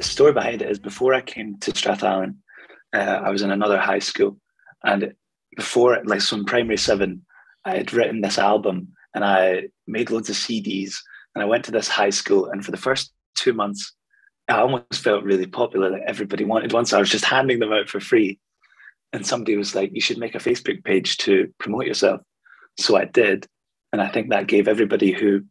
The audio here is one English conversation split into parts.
story behind it is before I came to Strathallan, uh, I was in another high school, and before, like, so in primary seven, I had written this album and I made loads of CDs, and I went to this high school, and for the first two months, I almost felt really popular. Like everybody wanted one, so I was just handing them out for free. And somebody was like, "You should make a Facebook page to promote yourself." So I did, and I think that gave everybody who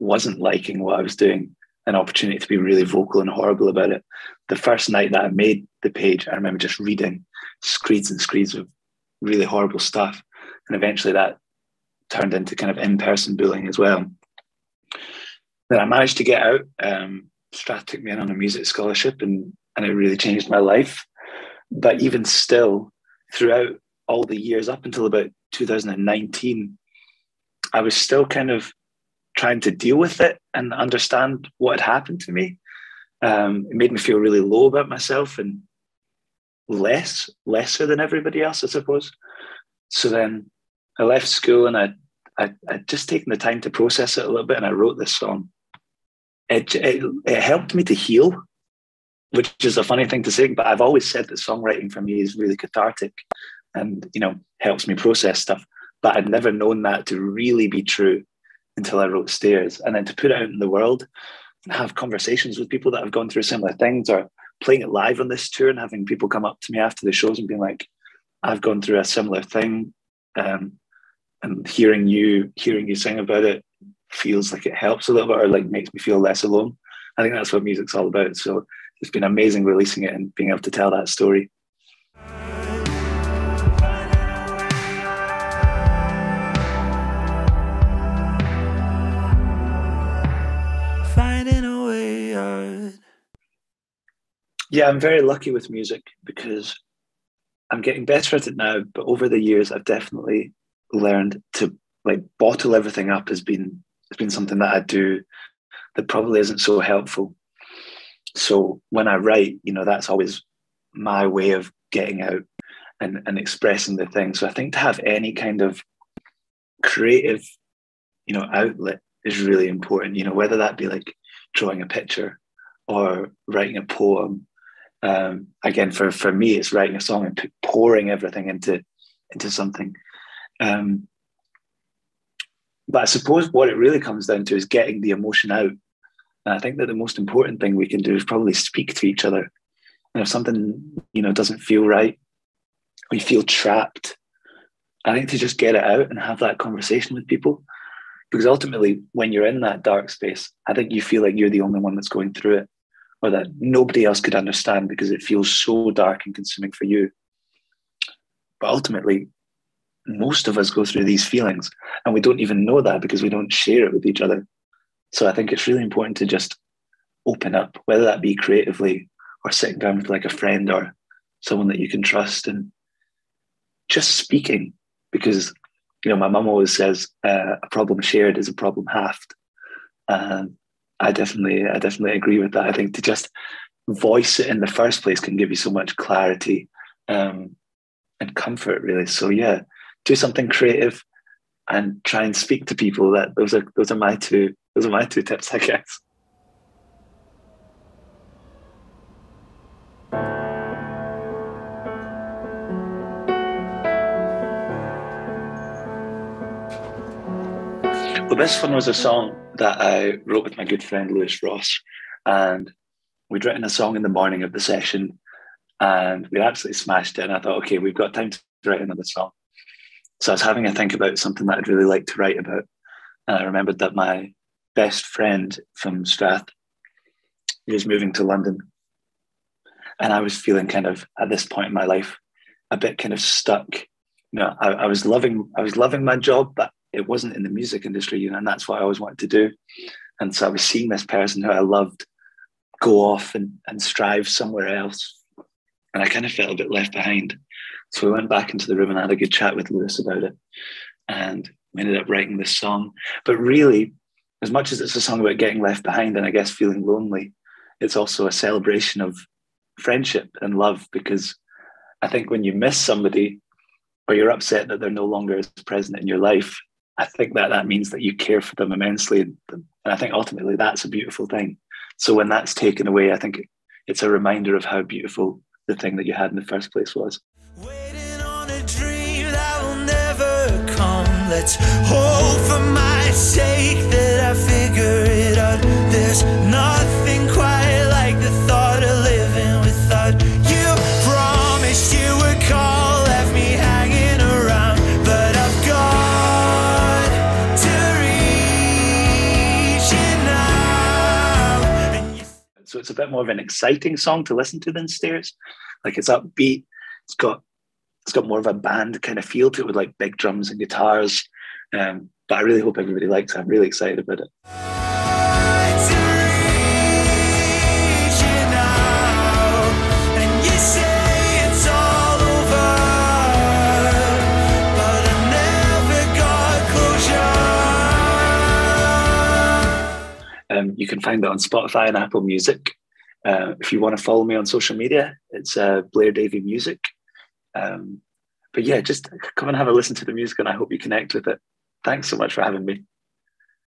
wasn't liking what I was doing an opportunity to be really vocal and horrible about it. The first night that I made the page, I remember just reading screeds and screeds of really horrible stuff. And eventually that turned into kind of in person bullying as well. Then I managed to get out. Um, Strath took me in on a music scholarship and, and it really changed my life. But even still, throughout all the years up until about 2019, I was still kind of trying to deal with it and understand what had happened to me. Um, it made me feel really low about myself and less, lesser than everybody else, I suppose. So then I left school and I, I, I'd just taken the time to process it a little bit and I wrote this song. It, it, it helped me to heal, which is a funny thing to say, but I've always said that songwriting for me is really cathartic and, you know, helps me process stuff. But I'd never known that to really be true until I wrote Stairs. And then to put it out in the world and have conversations with people that have gone through similar things or playing it live on this tour and having people come up to me after the shows and being like, I've gone through a similar thing. Um, and hearing you hearing you sing about it feels like it helps a little bit or like makes me feel less alone. I think that's what music's all about. So it's been amazing releasing it and being able to tell that story. Yeah, I'm very lucky with music because I'm getting better at it now. But over the years, I've definitely learned to like bottle everything up. Has been has been something that I do that probably isn't so helpful. So when I write, you know, that's always my way of getting out and, and expressing the thing. So I think to have any kind of creative, you know, outlet is really important. You know, whether that be like drawing a picture or writing a poem um, again for for me it's writing a song and pouring everything into into something. Um, but i suppose what it really comes down to is getting the emotion out. And i think that the most important thing we can do is probably speak to each other. And if something you know doesn't feel right we feel trapped i think to just get it out and have that conversation with people. Because ultimately when you're in that dark space i think you feel like you're the only one that's going through it or that nobody else could understand because it feels so dark and consuming for you. But ultimately, most of us go through these feelings and we don't even know that because we don't share it with each other. So I think it's really important to just open up, whether that be creatively or sitting down with like a friend or someone that you can trust and just speaking because you know my mum always says uh, a problem shared is a problem halved and I definitely, I definitely agree with that. I think to just voice it in the first place can give you so much clarity um, and comfort, really. So yeah, do something creative and try and speak to people. That those are those are my two those are my two tips, I guess. Well, this one was a song that I wrote with my good friend Lewis Ross. And we'd written a song in the morning of the session and we absolutely smashed it. And I thought, okay, we've got time to write another song. So I was having a think about something that I'd really like to write about. And I remembered that my best friend from Strath was moving to London. And I was feeling kind of at this point in my life a bit kind of stuck. You know, I, I was loving I was loving my job, but it wasn't in the music industry, you know, and that's what I always wanted to do. And so I was seeing this person who I loved go off and, and strive somewhere else. And I kind of felt a bit left behind. So we went back into the room and I had a good chat with Lewis about it. And we ended up writing this song. But really, as much as it's a song about getting left behind and I guess feeling lonely, it's also a celebration of friendship and love because I think when you miss somebody or you're upset that they're no longer as present in your life, I think that that means that you care for them immensely. And I think ultimately that's a beautiful thing. So when that's taken away, I think it's a reminder of how beautiful the thing that you had in the first place was. Let's hope for a bit more of an exciting song to listen to than Stairs. Like it's upbeat. It's got it's got more of a band kind of feel to it with like big drums and guitars. Um, but I really hope everybody likes it. I'm really excited about it. Um, you can find it on Spotify and Apple Music. Uh, if you want to follow me on social media, it's uh, Blair Davie Music. Um, but yeah, just come and have a listen to the music, and I hope you connect with it. Thanks so much for having me.